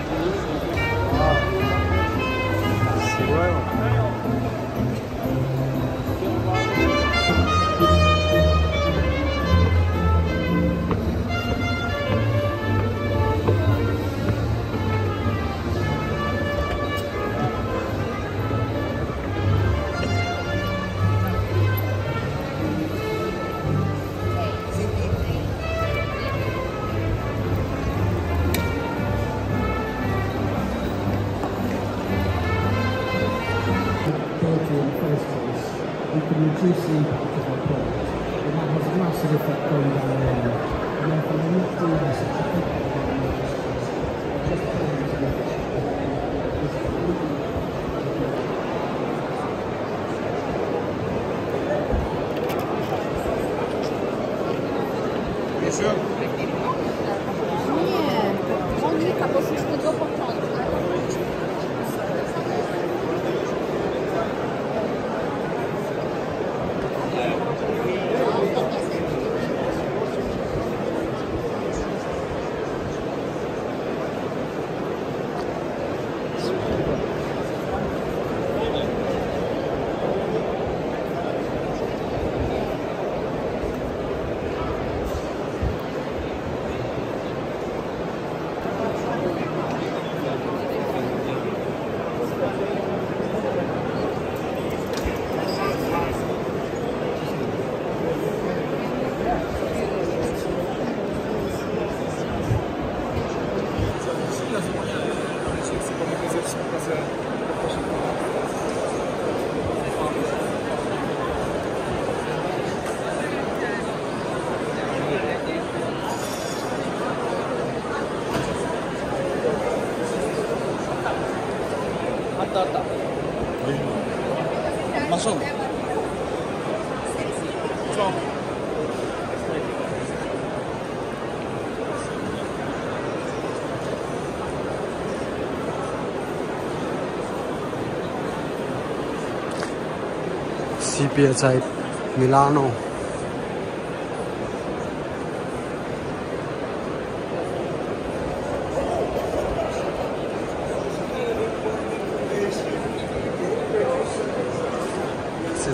すごい Gracias. 马上。双。CPI，米兰。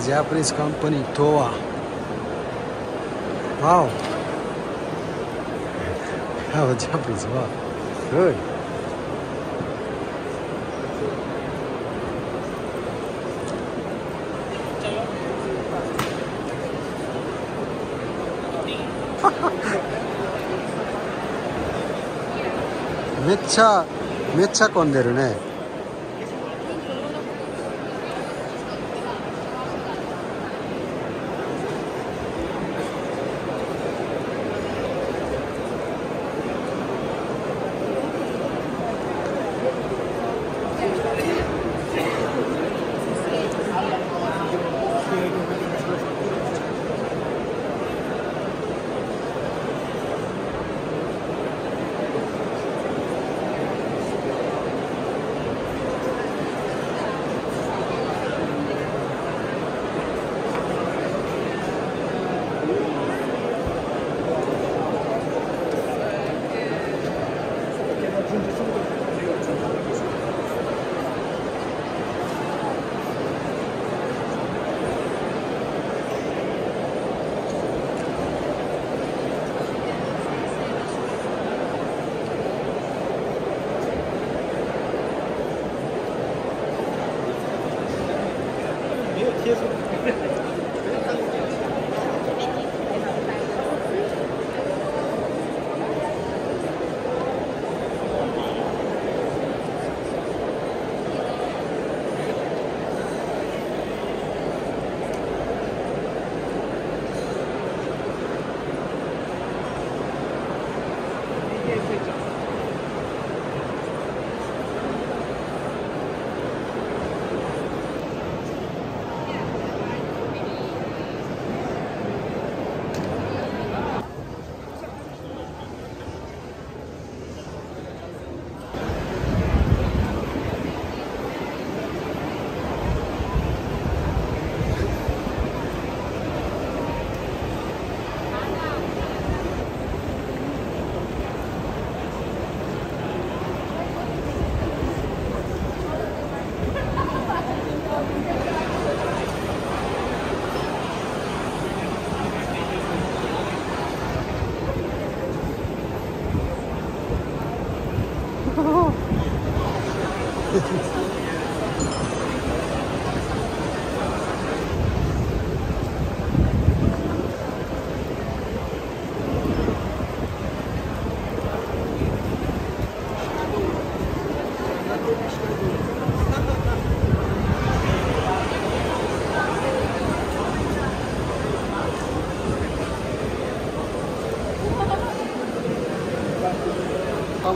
Japanese company, Toa. Wow. A Japanese wow. Good. めっちゃめっちゃ混んでるね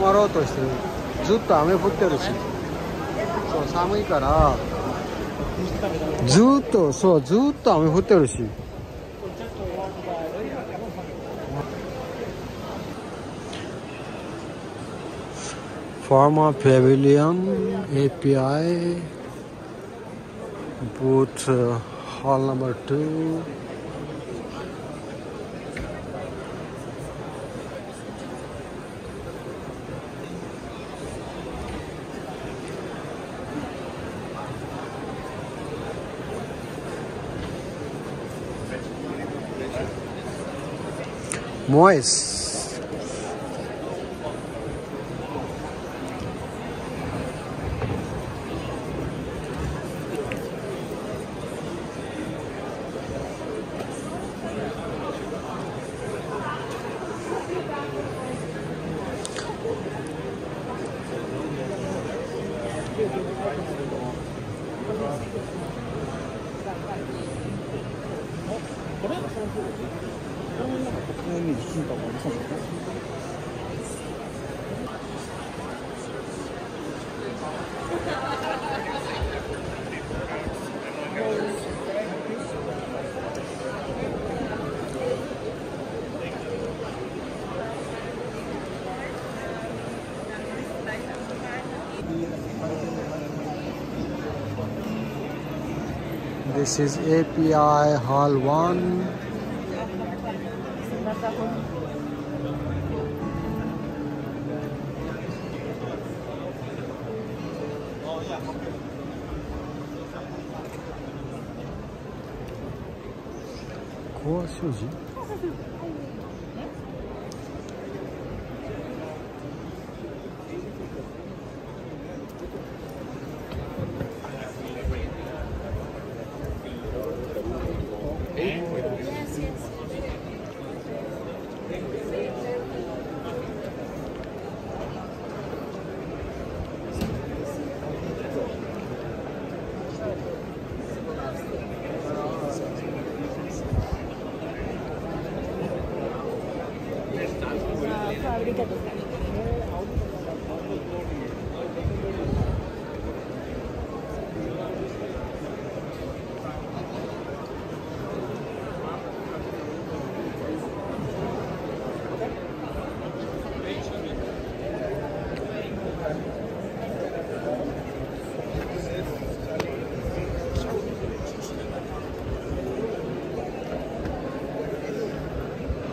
まろうとしてるずっと雨降ってるし。そう寒いからずっとそうずっと雨降ってるし。Pharma Pavilion API Boot uh, hall number 2 Moist This is API Hall 1コア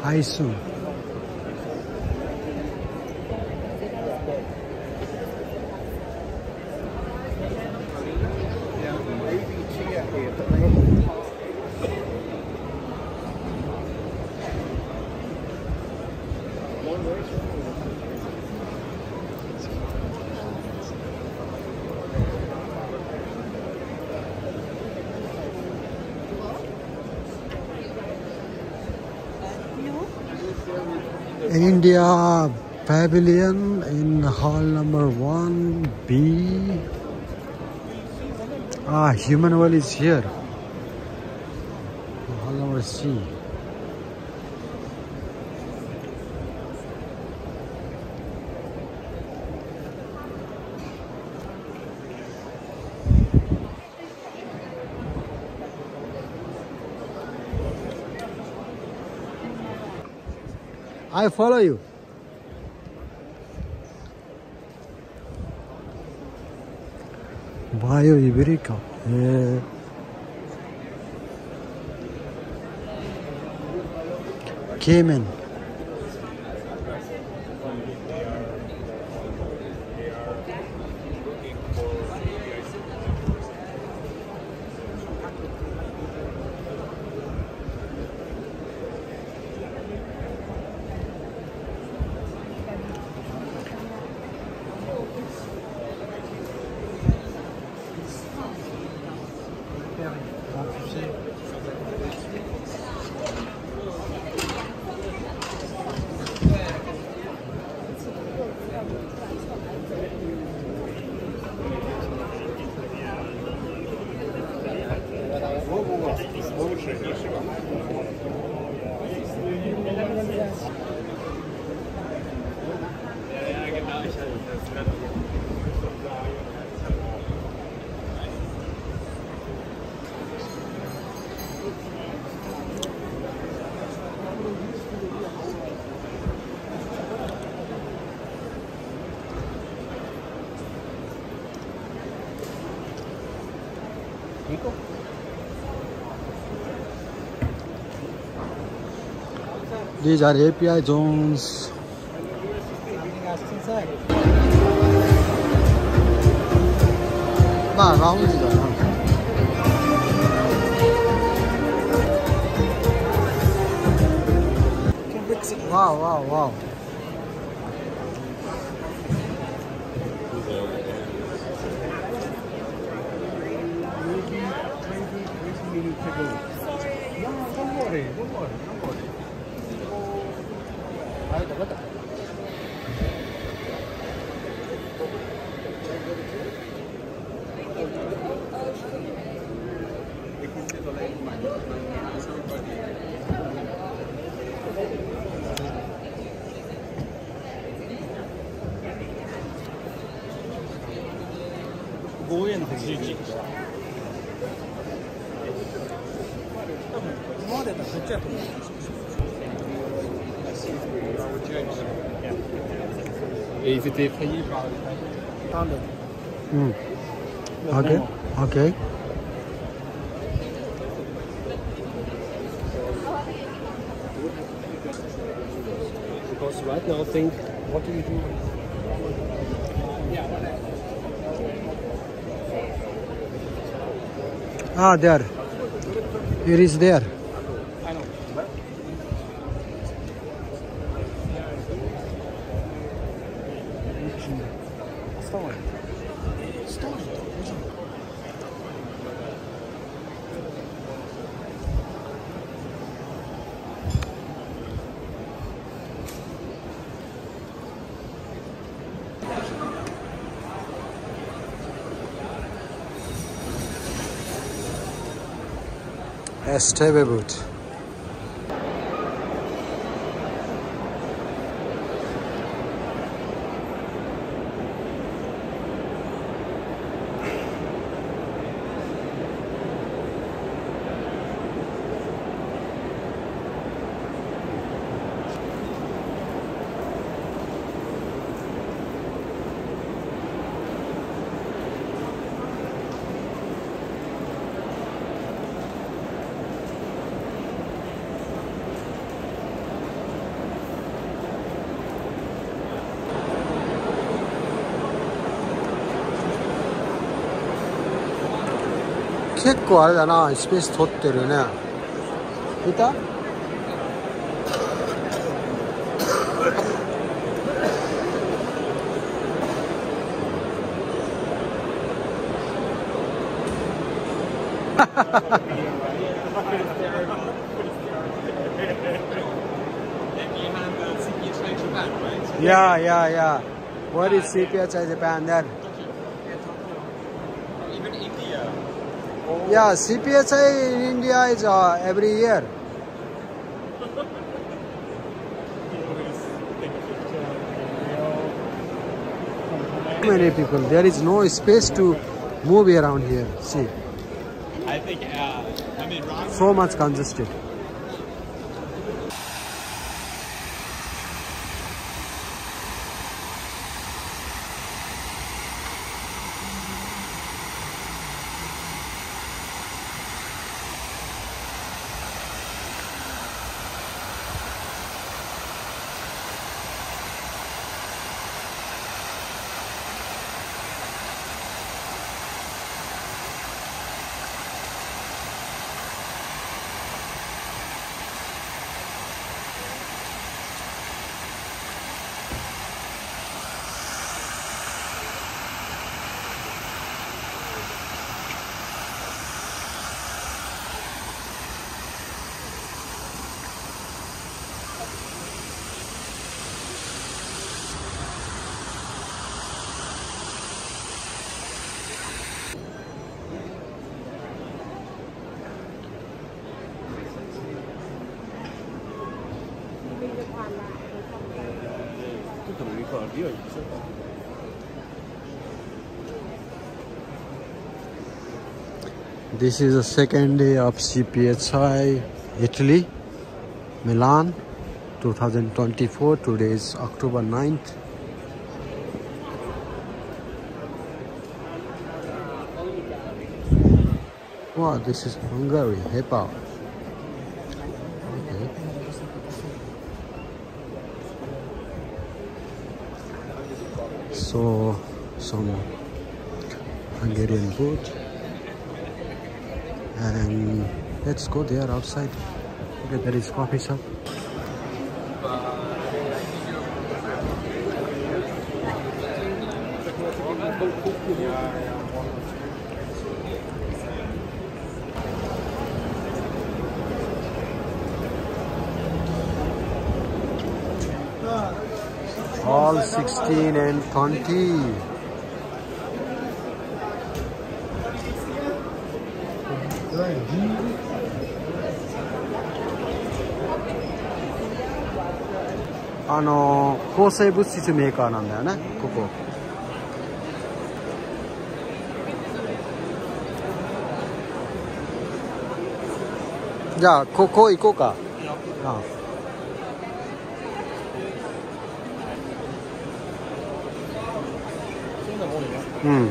I assume. India Pavilion in hall number 1B. Ah, human well is here. I follow you. Bayo Iberico. Yeah. Cayman. Rico. These are API zones. Wow, wow, wow. 와우 와우 와우. Et ils étaient effrayés par 음. 오케이. 오케이. Because right now think, what do you do? Ah, there. It is there. I know. Esteve boot. 構あれだなスペース取ってるね。いた？いやいやいや。What is CPHI Japan then? Yeah, CPHI in India is uh, every year. Many people. There is no space to move around here. See, I think, uh, I mean, so much congested. This is the second day of CPHI Italy, Milan 2024. Today is October 9th. Wow, this is Hungary, Hepa. Okay. So, some Hungarian food. And let's go there outside. Okay, there is coffee shop. All 16 and 20. あの抗生物質メーカーなんだよね。ここ。じゃあここ行こうか。あうん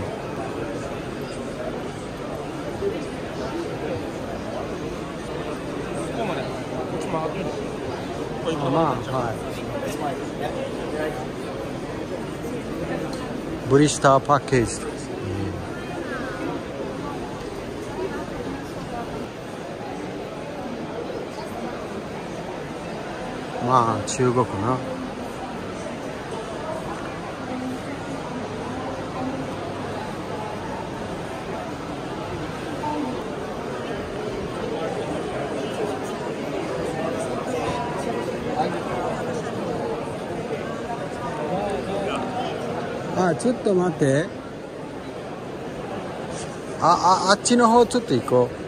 あまあはいブリスターパッケージ。とまあ中国なあちょっと待って。あああっちの方ちょっと行こう。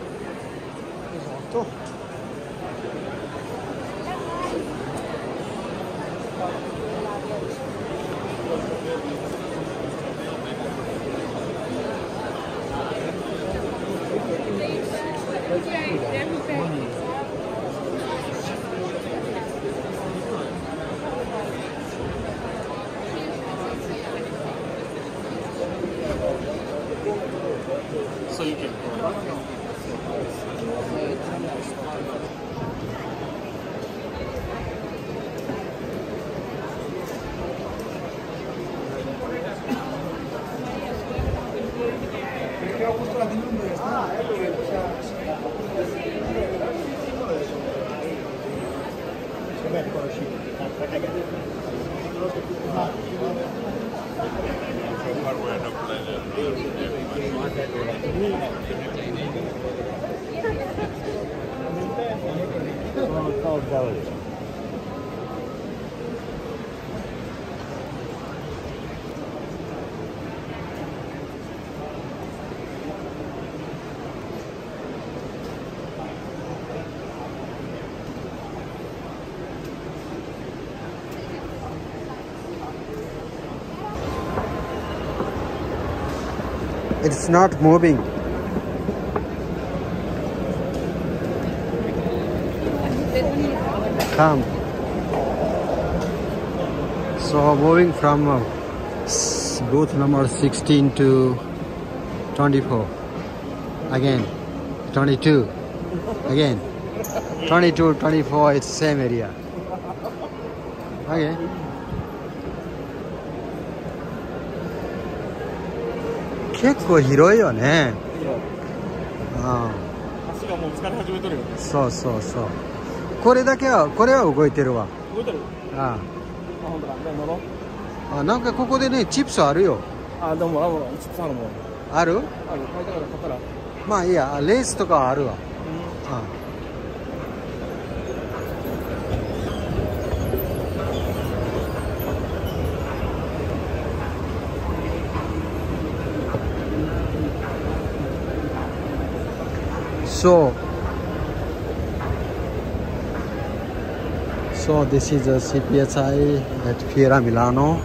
It's not moving. Come. So moving from uh, booth number 16 to 24 again. 22 again. 22 24 it's same area. Okay 結構広いよね。あ足がもう疲れ始めとるよ。あそうそうそう。これだけはこれは動いてるわ。動いてる？ああ、本当だ。じゃあ乗ろう。ああなんかここでねチップスあるよ。あ、どうも、あ、もう、チップさんのも。ある？ある、買いたから買ったら。まあいいや。レースとかはあるわ。あ So, so this is a CPSI at Fiera Milano,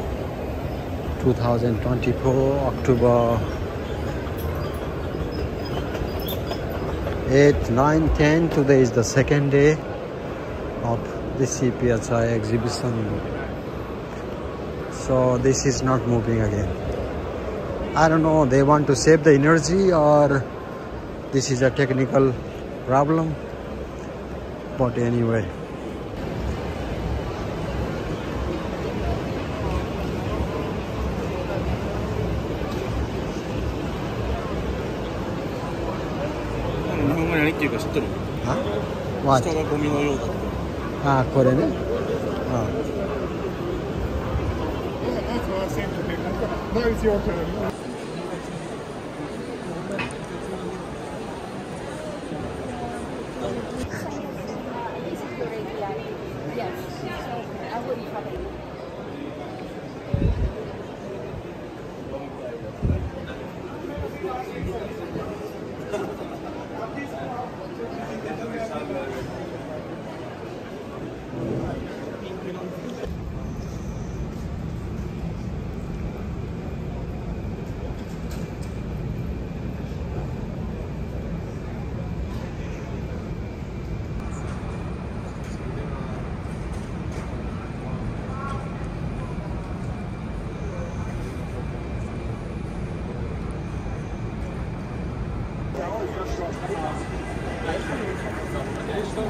2024 October 8, 9, 10. Today is the second day of the CPSI exhibition. So this is not moving again. I don't know. They want to save the energy or this is a technical problem but anyway huh? what 下がゴミのようだとあこれねあ Now it's your turn.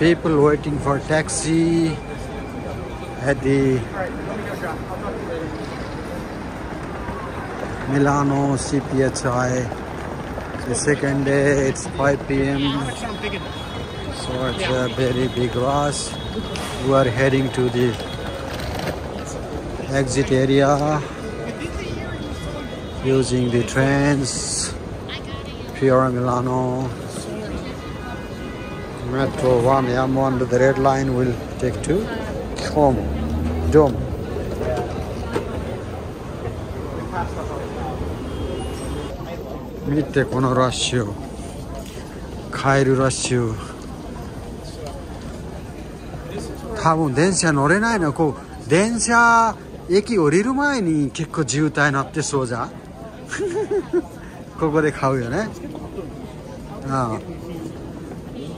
People waiting for taxi at the Milano CPHI. The second day it's 5 p.m. So it's a very big rush. We are heading to the exit area using the trains. Fiera Milano Metro 1 M1 the red line will take to Como Dome. 見てこのラッシュ帰るラッシュ多分電車乗れないのこう電車駅降りる前に結構渋滞なってそうじゃんここで買うよねああ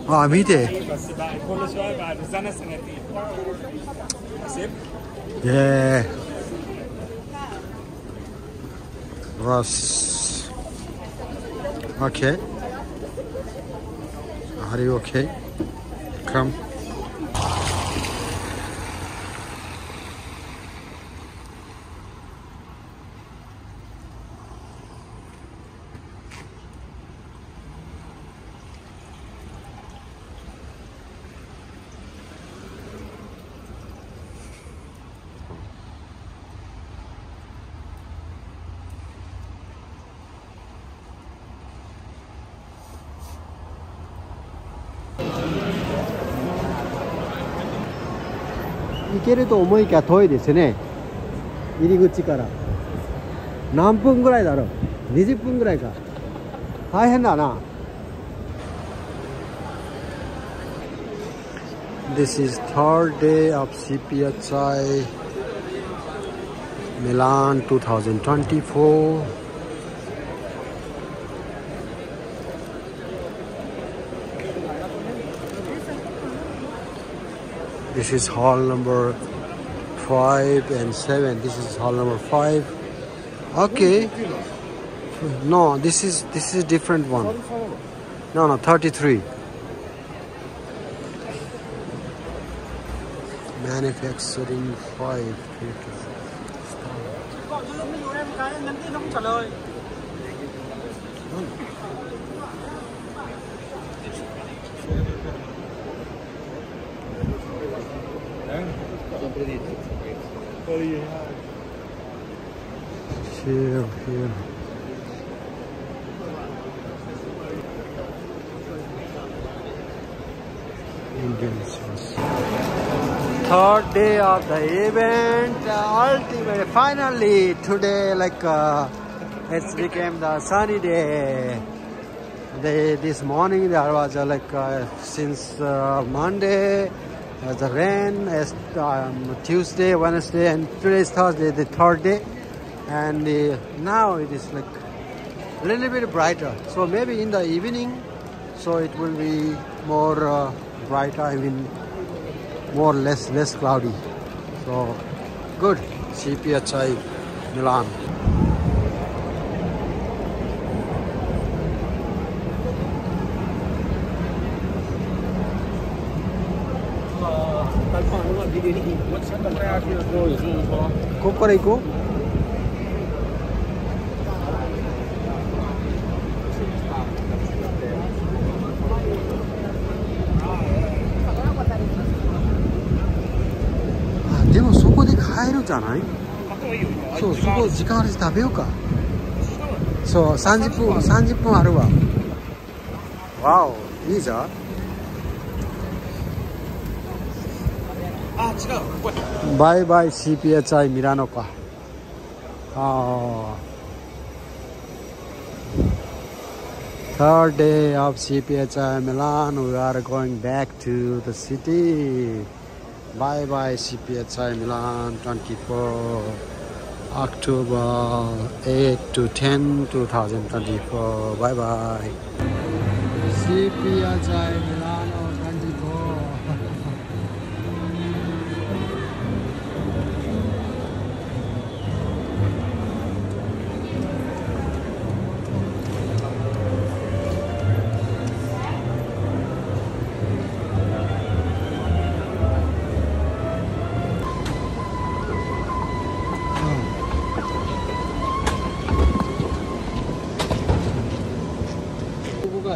Ah, oh, I'm eating. Yeah. Ross. Okay. Are you okay? Come. 行けると思いきや遠いですね。入り口から。何分ぐらいだろう？20分ぐらいか。大変だな。This is third day of CPHI Milan 2024 This is hall number five and seven. This is hall number five. Okay. No, this is this is a different one. No, no, thirty-three. Manufacturing five. Here, here. Indian. Third day of the event, uh, ultimate. Finally, today, like uh, it's became the sunny day. The, this morning there was uh, like uh, since uh, Monday uh, the rain. As, um, Tuesday, Wednesday, and today is Thursday, the third day, and uh, now it is like a little bit brighter. So maybe in the evening, so it will be more uh, brighter. I mean, more less less cloudy. So good. CPHI Milan. ここから行こう。あでもそこで買えるじゃない？そうそこ時間あるし食べようか。そう30分30分あるわ。わおいいじゃん。third day uphill उयङ to the city bye bye CPHI Milan twenty four October eight to ten to CPHI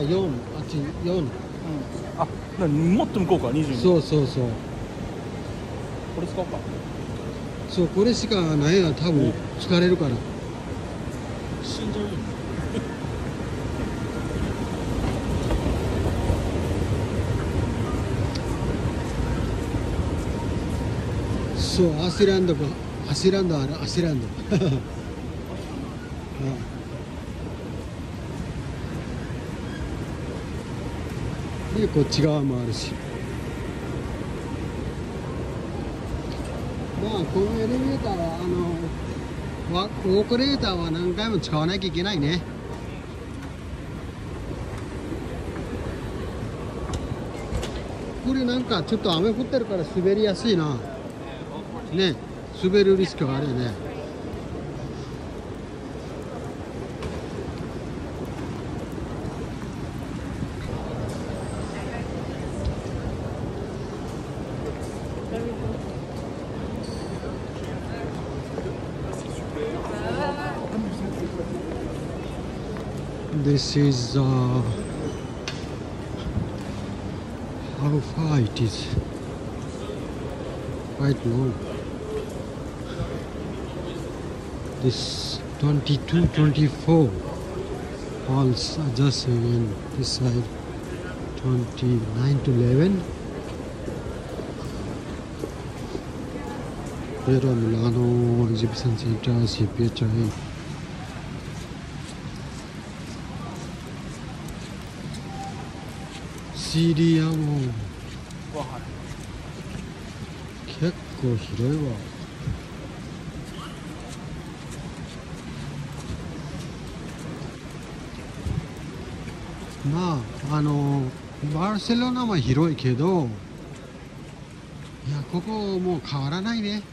が4、あっち4。あ、なもっと向こうか、22。そうそうそう。これ使おうか。そう、これしかないな、多分疲れるから。死んじゃうよ。そう、アシランドか、アシランドある、アシランド。で、こっち側もあるし。まあ、このエレベーターは、あの、わウォークレーターは何回も使わなきゃいけないね。これなんかちょっと雨降ってるから滑りやすいな。ね、滑るリスクがあるよね。This is uh, how far it is. Quite long. This 22, 24 halls are just in this side 29 to 11. Pero Milano Exhibition Center, CPHI. CD はもう結構広いわ。まああのバルセロナも広いけどいやここもう変わらないね。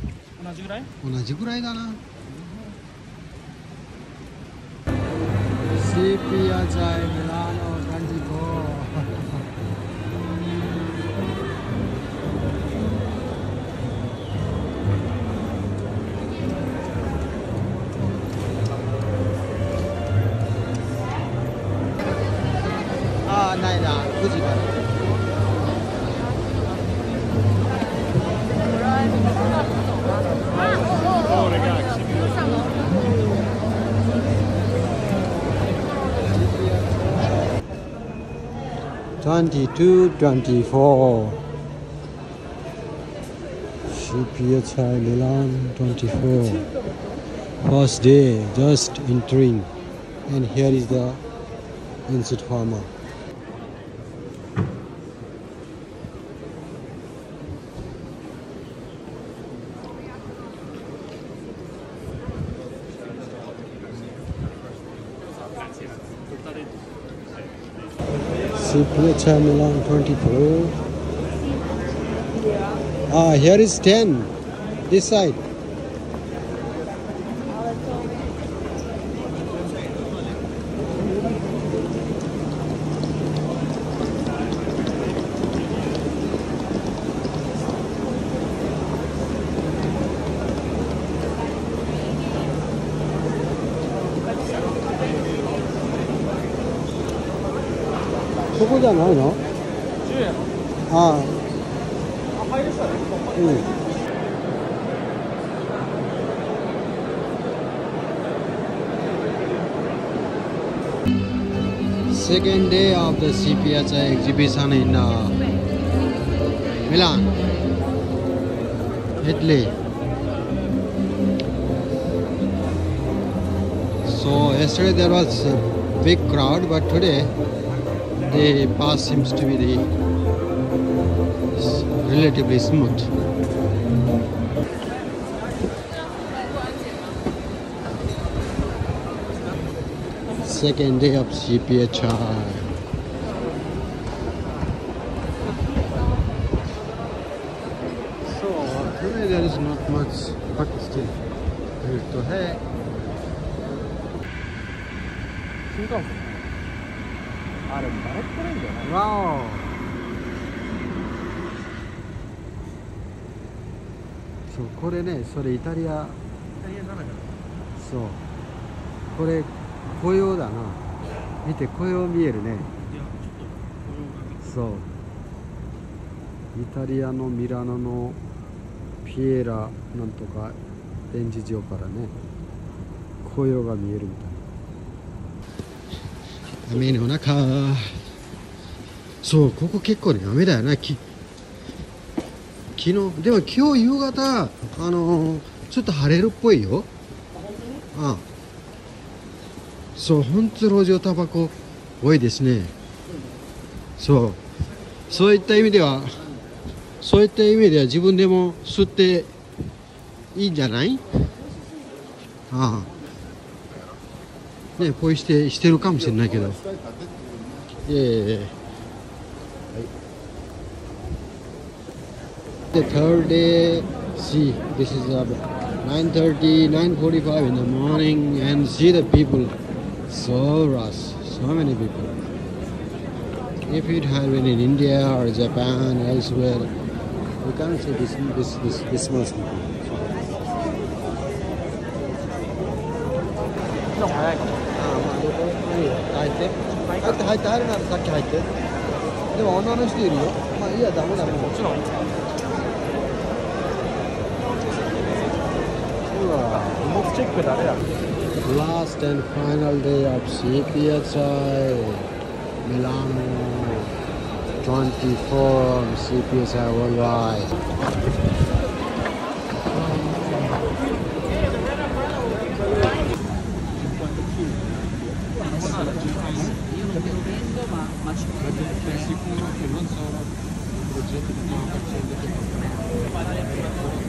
同じぐらい？同じぐらいだな。CP アジャイミラはないな9時から22 24 CPHI Milan 24 first day just entering. And here is the insect farmer. CPHI Milan 24 ah here is 10 this side ゃないのああうん。Second day of the CPHI exhibition in uh, Milan, Italy. So yesterday there was a big crowd, but today the pass seems to be the relatively smooth. Second day of CPHI. So today there is not much, but still there to have. 新幹線あれ誰来ない？んだよな Wow. そうこれねそれイタリア。イタリアなそう。これ紅葉だな。見て紅葉見えるね。そう。イタリアのミラノのピエラなんとか展示場からね。紅葉が見えるみたい雨の中。そうここ結構ね雨だよな。き昨日でも今日夕方あのーちょっと晴れるっぽいよ。ああそう本当路上タバコ多いですね。そう。そういった意味ではそういった意味では自分でも吸っていいんじゃない？ああねポイしてしてるかもしれないけどいえいえいえ The third day, see, this is uh, 9.30, 9.45 in the morning and see the people, so rush, so many people. If it had been in India or Japan, elsewhere, we can't see this, this, this, this much people. さっき入ってでも女の人いるよまあいいやダメだももちろんうわ荷物チェック誰や Last and final day of CPSI Milano 24 CPSI worldwide. finanțarea bugetului de acțiuni de pe